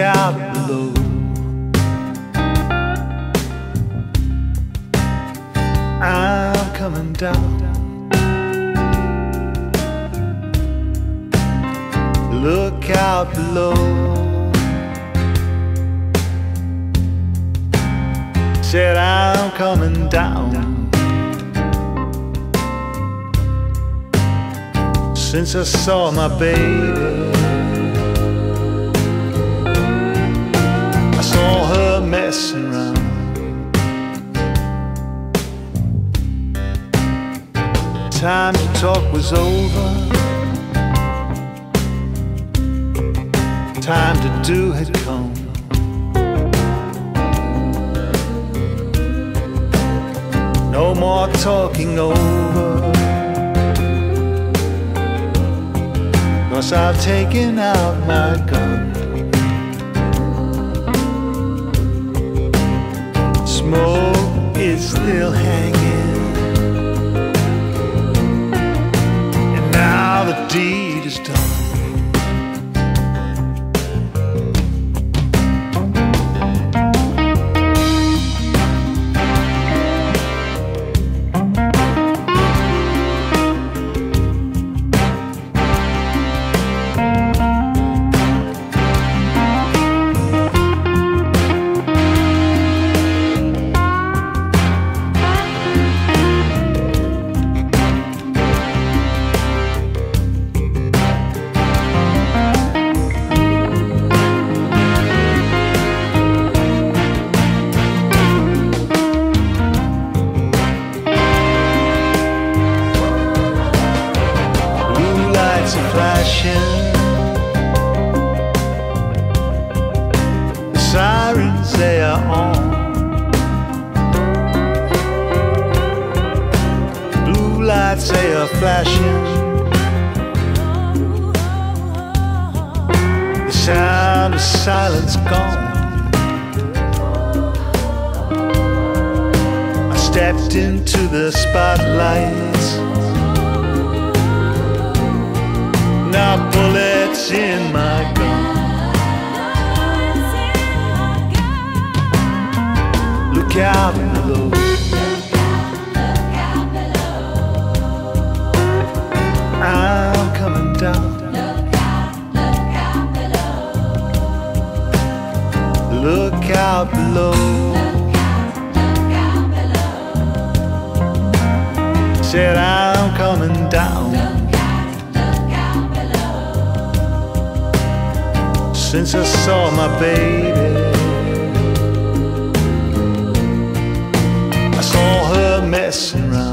Out below. I'm coming down. Look out below. Said I'm coming down. Since I saw my baby. Time to talk was over. Time to do had come. No more talking over. Cause I've taken out my gun. Smoke is still hanging. Flashing. The sirens they are on. Blue lights they are flashing. The sound of silence gone. I stepped into the spotlights. Now bullets in my gun. Look out below. Out, look out below. I'm coming down. Look out below. look out below. Said I'm coming down. Since I saw my baby, I saw her messing around.